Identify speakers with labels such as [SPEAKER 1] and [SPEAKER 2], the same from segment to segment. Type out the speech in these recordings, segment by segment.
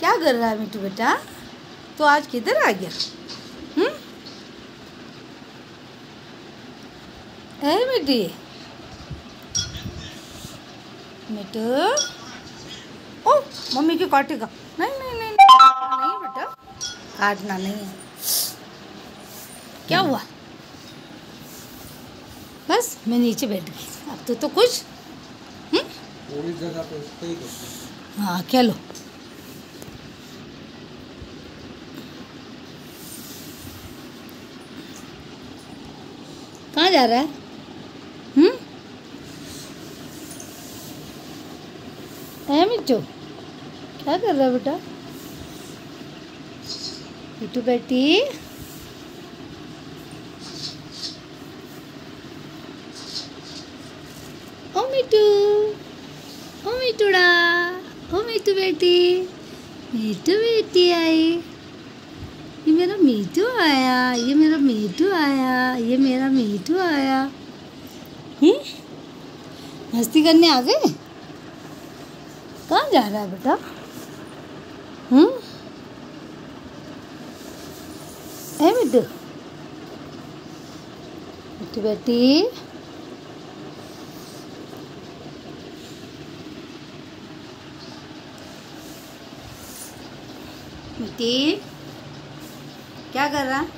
[SPEAKER 1] क्या कर रहा है मिट्टू बेटा? तो आज किधर आ गया? हम्म? ए मिट्टी मिट्टू ओ मम्मी के काटेगा नहीं नहीं नहीं नहीं नहीं बेटा। काटना नहीं है। क्या हुआ? बस मैं नीचे बैठ गई। अब तो तो कुछ। हम्म?
[SPEAKER 2] ही करते
[SPEAKER 1] हाँ कहाँ जा रहा है? हम्म? है मिट्टू? क्या कर रहा है बेटा? मिट्टू बेटी? ओ मिट्टू, ओ मिट्टूड़ा, ओ मिट्टू बेटी मिट्टू बेटी आई। मीठू आया ये मेरा मीठू आया ये मेरा मीठू आया। मस्ती करने आ गए? कहाँ जा रहा है बेटा? हम्म? है बेटी? मिट्टी क्या कर रहा है?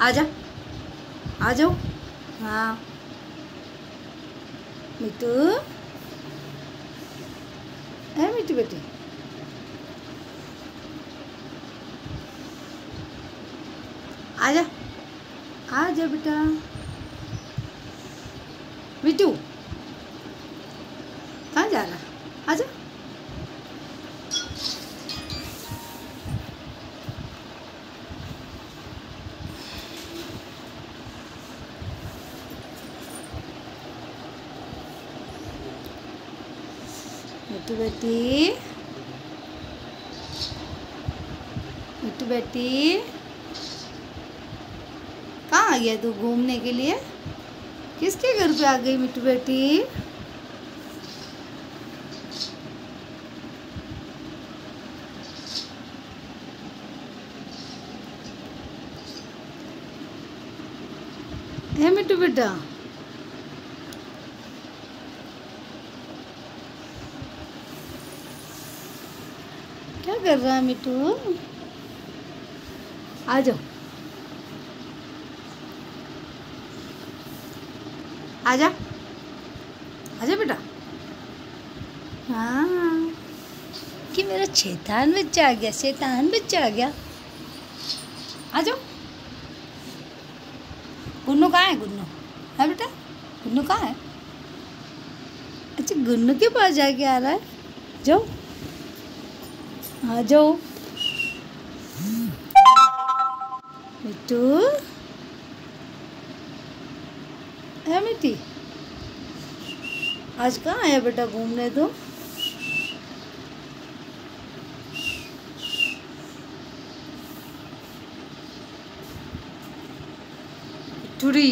[SPEAKER 1] आ जा। आ जाओ। हाँ। मिट्टू है मिट्टू बेटी। आ जा। आ जा बेटा। मिट्टू कहाँ जा रहा है? आ बेटी बेटी कहाँ आ गया तू घूमने के लिए किसके घर पे आ गई मिट्टू बेटी है मिट्टू बेटा क्या कर रहा है मिट्टू आ जाओ। आजा आजा बेटा। हाँ। कि मेरा शैतान बच्चा आ गया, शैतान बच्चा आ गया। आ जाओ। गुन्नू कहाँ है, गुन्नू? है बेटा, गुन्नू कहाँ है? अच्छा गुन्नू के पास जाके आ रहा है। जाओ। आ जाओ। मिट्टू? है मिट्टी? आज कहाँ आया बेटा घूमने तो टुरी